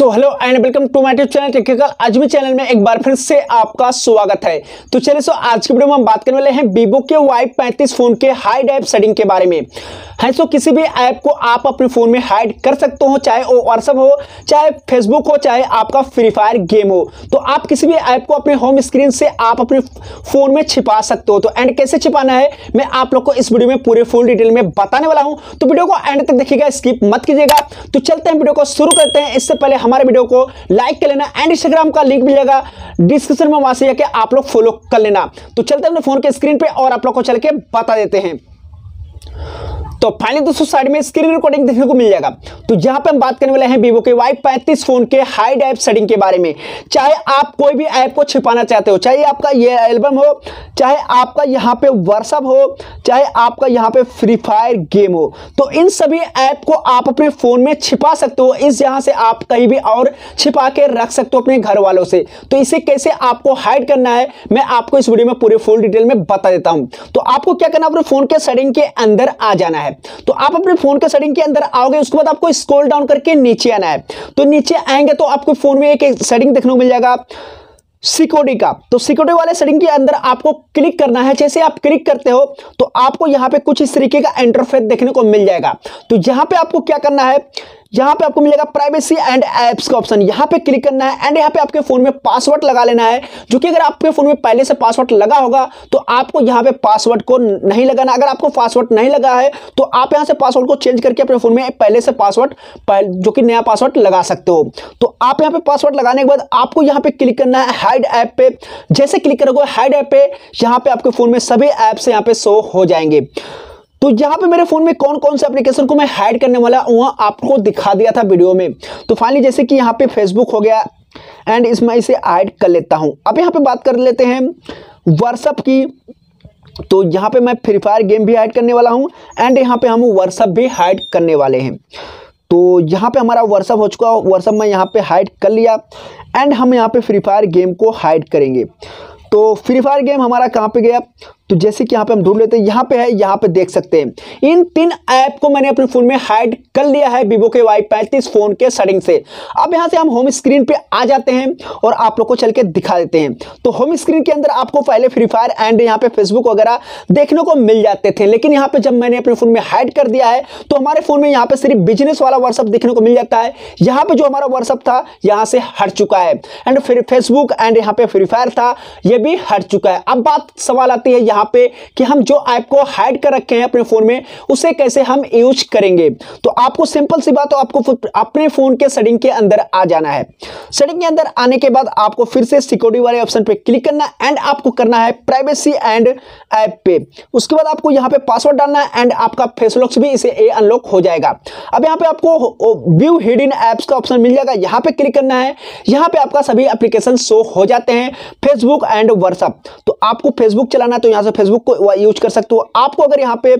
So hello and welcome to my channel technical आज भी channel में एक बार फिर से आपका स्वागत है। तो चलिए सो आज की वीडियो में हम बात करने वाले हैं वीवो के वाई पैंतीस फ़ोन के हाइड ऐप सेटिंग के बारे में। है सो किसी भी ऐप को आप अपने फ़ोन में हाइड कर सकते हो, चाहे वो व्हाट्सअप हो, चाहे फेसबुक हो, चाहे आपका फ्री फायर गेम हो। तो आप किसी भी ऐप को अपने होम स्क्रीन से आप अपने फ़ोन में छिपा सकते हो। तो एंड कैसे छिपाना है? मैं आप लोग को इस वीडियो में पूरे फुल डिटेल में बताने वाला हूँ। तो वीडियो को एंड तक देखिएगा स्किप मत कीजिएगा। तो चलते हैं वीडियो को शुरू करते हैं। इससे पहले हमारे वीडियो को लाइक कर लेना एंड इंस्टाग्राम का लिंक मिलेगा डिस्क्रिप्शन में, वहाँ से जाके आप लोग फॉलो कर लेना। तो चलते हैं अपने फ़ोन के स्क्रीन पर और आप लोग को चल के बता देते हैं। तो फाइनली दोस्तों साइड में स्क्रीन रिकॉर्डिंग देखने को मिल जाएगा। तो जहाँ पे हम बात करने वाले हैं वीवो के वाई पैंतीस फ़ोन के हाइड ऐप सेटिंग के बारे में। चाहे आप कोई भी ऐप को छिपाना चाहते हो, चाहे आपका ये एल्बम हो, चाहे आपका यहाँ पे व्हाट्सअप हो, चाहे आपका यहाँ पे फ्री फायर गेम हो तो इन सभी ऐप को आप अपने फ़ोन में छिपा सकते हो, इस यहाँ से आप कहीं भी और छिपा के रख सकते हो अपने घर वालों से। तो इसे कैसे आपको हाइड करना है, मैं आपको इस वीडियो में पूरे फुल डिटेल में बता देता हूँ। तो आपको क्या करना अपने फ़ोन के सेटिंग के अंदर आ जाना है। है। तो आप अपने फ़ोन के सेटिंग के अंदर आओगे, उसके बाद आपको स्क्रॉल डाउन करके नीचे आना है। तो नीचे आएँगे तो आपको फ़ोन में एक सेटिंग देखने को मिल जाएगा सिक्योरिटी का। तो सिक्योरिटी वाले सेटिंग के अंदर आपको क्लिक करना है। जैसे आप क्लिक करते हो तो आपको यहाँ पे कुछ इस तरीके का इंटरफेस देखने को मिल जाएगा। तो यहाँ पे आपको क्या करना है यहाँ पे आपको मिलेगा प्राइवेसी एंड एप्स का ऑप्शन यहाँ पे क्लिक करना है एंड यहाँ पे आपके फ़ोन में पासवर्ड लगा लेना है, जो कि अगर आपके फ़ोन में पहले से पासवर्ड लगा होगा तो आपको यहाँ पे पासवर्ड को नहीं लगाना। अगर आपको पासवर्ड नहीं लगा है तो आप यहाँ से पासवर्ड को चेंज करके अपने फ़ोन में पहले से पासवर्ड जो कि नया पासवर्ड लगा सकते हो। तो आप यहाँ पे पासवर्ड लगाने के बाद आपको यहाँ पे क्लिक करना है हाइड ऐप पे। जैसे क्लिक करोगे हाइड ऐप पे, यहाँ पे आपके फ़ोन में सभी ऐप्स यहाँ पे शो हो जाएँगे। तो यहाँ पे मेरे फ़ोन में कौन कौन से एप्लीकेशन को मैं हाइड करने वाला वहाँ आपको दिखा दिया था वीडियो में। तो फाइनली जैसे कि यहाँ पे फेसबुक हो गया एंड इसमें इसे हाइड कर लेता हूँ। अब यहाँ पे बात कर लेते हैं व्हाट्सअप की। तो यहाँ पे मैं फ्री फायर गेम भी हाइड करने वाला हूँ एंड यहाँ पे हम व्हाट्सअप भी हाइड करने वाले हैं। तो यहाँ पे हमारा व्हाट्सअप हो चुका व्हाट्सअप में यहाँ पे हाइड कर लिया एंड हम यहाँ पे फ्री फायर गेम को हाइड करेंगे। तो फ्री फायर गेम हमारा कहाँ पे गया? तो जैसे कि यहाँ पे हम ढूंढ लेते हैं, यहाँ पे है, यहाँ पे देख सकते हैं। इन तीन ऐप को मैंने अपने फ़ोन में हाइड कर लिया है वीवो के वाई पैंतीस फ़ोन के सेटिंग से। अब यहाँ से हम होम स्क्रीन पे आ जाते हैं और आप लोग को चल के दिखा देते हैं। तो होम स्क्रीन के अंदर आपको पहले फ्री फायर एंड यहाँ पे फेसबुक वगैरह देखने को मिल जाते थे। लेकिन यहाँ पे जब मैंने अपने फ़ोन में हाइड कर दिया है तो हमारे फ़ोन में यहाँ पे सिर्फ़ बिज़नेस वाला व्हाट्सअप देखने को मिल जाता है। यहाँ पे जो हमारा व्हाट्सअप था, यहाँ से हट चुका है। एंड फिर फेसबुक एंड यहाँ पे फ्री फायर था, ये भी हट चुका है। अब बात सवाल आती है, यहाँ पे कि हम जो ऐप को हाइड कर रखे हैं अपने फ़ोन में, उसे कैसे हम यूज़ करेंगे? तो आपको सिंपल सी बात तो आपको अपने फ़ोन के सेटिंग के अंदर आ जाना है। सेटिंग के अंदर आने के बाद आपको फिर से सिक्योरिटी वाले ऑप्शन पे क्लिक करना एंड आपको करना है प्राइवेसी एंड ऐप पे। उसके बाद आपको यहाँ पे पासवर्ड डालना है एंड आपका फेस लॉक्स भी इसे ए अनलॉक हो जाएगा। अब यहाँ पे आपको व्यू हिडन एप्स का ऑप्शन मिल जाएगा। यहाँ पे क्लिक करना है। यहाँ पे आपका सभी एप्लीकेशन शो हो जाते हैं। फेसबुक एंड व्हाट्सअप तो आपको फेसबुक चलाना है तो यहाँ से फेसबुक को यूज़ कर सकते हो। आपको अगर यहाँ पे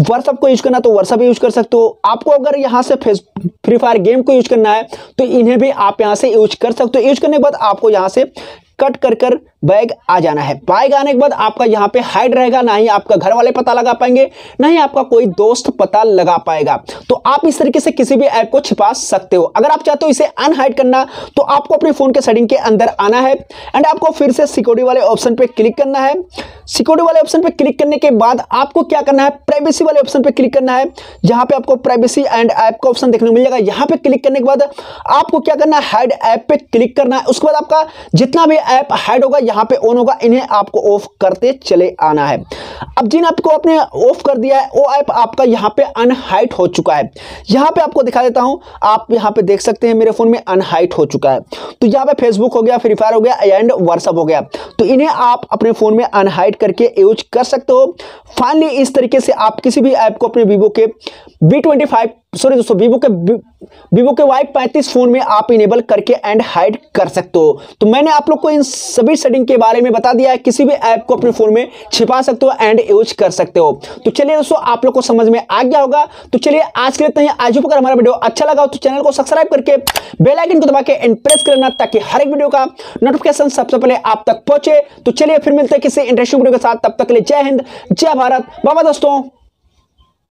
व्हाट्सअप को यूज़ करना तो व्हाट्सअप यूज़ कर सकते हो। आपको अगर यहाँ से फेस फ्री फायर गेम को यूज़ करना है तो इन्हें भी आप यहाँ से यूज़ कर सकते हो। यूज़ करने के बाद आपको यहाँ से कट कर कर बैग आ जाना है। बैग आने के बाद आपका यहाँ पे हाइड रहेगा, ना ही आपका घर वाले पता लगा पाएँगे, ना ही आपका कोई दोस्त पता लगा पाएगा। तो आप इस तरीके से किसी भी ऐप को छिपा सकते हो। अगर आप चाहते हो इसे अनहाइड करना तो आपको अपने फ़ोन के सेटिंग के अंदर आना है एंड आपको फिर से सिक्योरिटी वाले ऑप्शन पे क्लिक करना है। सिक्योरिटी वाले ऑप्शन पे क्लिक करने के बाद आपको क्या करना है? प्राइवेसी वाले ऑप्शन पे क्लिक करना है। जहाँ पे आपको प्राइवेसी एंड ऐप का ऑप्शन देखने को मिल जाएगा यहाँ पे क्लिक करने के बाद आपको क्या करना है? हाइड ऐप पे क्लिक करना है। उसके बाद आपका जितना भी ऐप हाइड होगा, यहाँ पे ऑन होगा। इन्हें आपको ऑफ़ करते चले आना है। अब जिन आपको आपने ऑफ़ कर दिया है, वो ऐप आपका यहाँ पे अनहाइट हो चुका है। यहाँ पे आपको दिखा देता हूँ, आप यहाँ पे देख सकते हैं मेरे फ़ोन में अनहाइट हो चुका है। तो यहाँ पे फेसबुक हो गया फ्री फायर हो गया, एंड व्हाट्सअप हो गया। तो इन्हें आप अपने फ़ोन में अनहाइट करके यूज़ कर सकते हो। फाइनली इस तरीके से आप किसी भी ऐप को अपने वीवो के बी ट्वेंटी फाइव सॉरी दोस्तों वीवो के वीवो के वाई पैंतीस फ़ोन में आप इनेबल करके एंड हाइड कर सकते हो। तो मैंने आप लोग को इन सभी सेटिंग के बारे में बता दिया है। किसी भी ऐप को अपने फ़ोन में छिपा सकते हो एंड यूज़ कर सकते हो। तो चलिए दोस्तों, आप लोग को समझ में आ गया होगा। तो चलिए आज के लिए आज अगर हमारा वीडियो अच्छा लगा तो चैनल को सब्सक्राइब करके बेलाइकन को दबा के एंड प्रेस करना ताकि हर एक वीडियो का नोटिफिकेशन सबसे पहले आप तक पहुँचे। तो चलिए फिर मिलते हैं किसी इंटरेस्टिंग वीडियो के साथ। तब तक के लिए जय हिंद, जय भारत। बाबा दोस्तों।